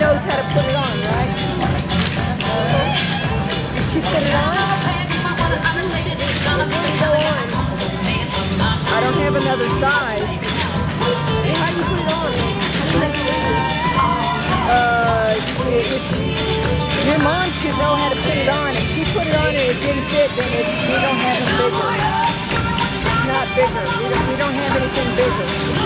knows how to put it on, right? She put it on? I don't have another size. How do you put it on? Uh, your mom should know how to put it on. If you put it on and it didn't fit, then it, we don't have it bigger. It's not bigger. We don't, we don't have anything bigger.